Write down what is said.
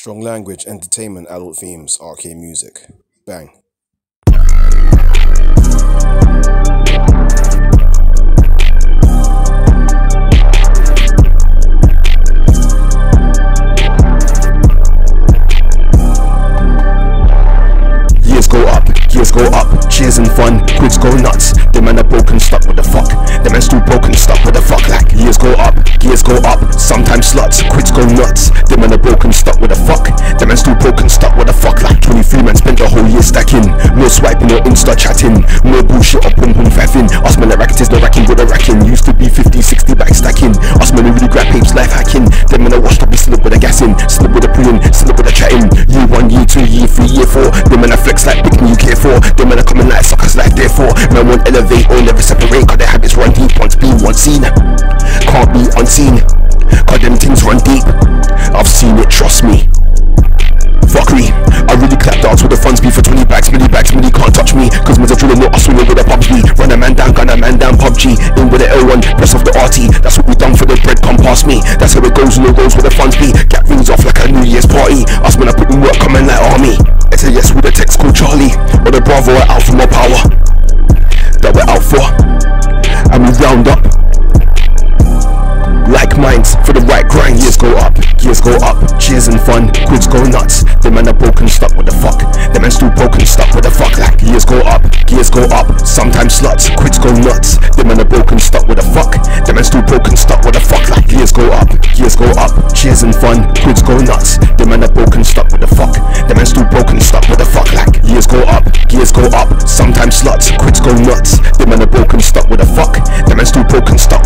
Strong language, entertainment, adult themes, arcade music. Bang. Years go up, years go up, cheers and fun, quids go nuts. The man are broken, stuck what the fuck. The man still broken, stuck what the fuck. Like years go up, years go up, sometimes sluts, quids go nuts. The man are broken, stuck the whole year stacking. No swiping, no insta chatting. No bullshit or pum pum faffing. Us man the is no racking, but the racking. Used to be 50, 60 back stacking. Us man really grab papes, life hacking. Them man are washed up, we slip with the gas in. Slip with the preying, slip with the chatting. Year one, year two, year three, year four. Them man are flex like big new care for. Them man are coming like suckers like therefore. Man won't elevate or never separate. Cause their habits run deep once being once seen. Can't be unseen. Cause them things run deep. A driller, not us swinging with a PUBG. Run a man down, gun a man down, PUBG. In with the L1, press off the RT. That's what we done for the bread, come past me. That's how it goes, no goes where the funds be. Get rings off like a New Year's party. Us when I put in work, coming like army. I yes with a text called Charlie. Or the Bravo out for more power. That we're out for. And we round up like minds for the right grind. Years go up, years go up, cheers and fun, quids go nuts. The man are broken, stuck with the fuck. The man still broken, stuck with the fuck. Like years go up, years go up, sometimes sluts, quids go nuts. The man are broken, stuck with a fuck. The man still broken, stuck with a fuck. Like years go up, years go up, cheers and fun, quids go nuts. The man are broken, stuck with a fuck. The man still broken, stuck with a fuck. Like years go up, years go up, sometimes sluts, quids go nuts. The man are broken, stuck with a fuck. The man still broken, stuck